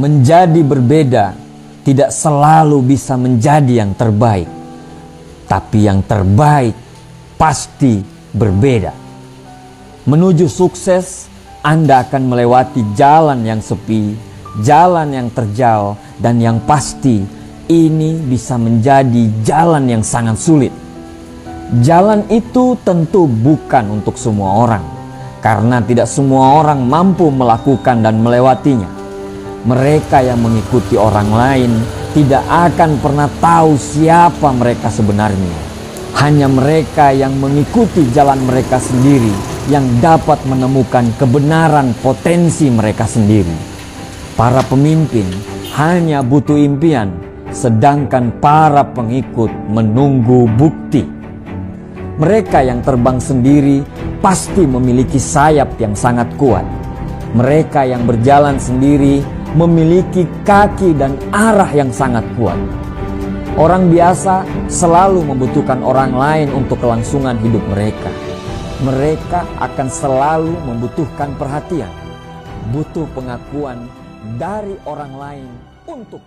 Menjadi berbeda tidak selalu bisa menjadi yang terbaik, tapi yang terbaik pasti berbeda. Menuju sukses, Anda akan melewati jalan yang sepi, jalan yang terjal, dan yang pasti ini bisa menjadi jalan yang sangat sulit. Jalan itu tentu bukan untuk semua orang, karena tidak semua orang mampu melakukan dan melewatinya. Mereka yang mengikuti orang lain tidak akan pernah tahu siapa mereka sebenarnya. Hanya mereka yang mengikuti jalan mereka sendiri yang dapat menemukan kebenaran potensi mereka sendiri. Para pemimpin hanya butuh impian, sedangkan para pengikut menunggu bukti. Mereka yang terbang sendiri pasti memiliki sayap yang sangat kuat. Mereka yang berjalan sendiri memiliki kaki dan arah yang sangat kuat. Orang biasa selalu membutuhkan orang lain untuk kelangsungan hidup mereka. Mereka akan selalu membutuhkan perhatian, butuh pengakuan dari orang lain untuk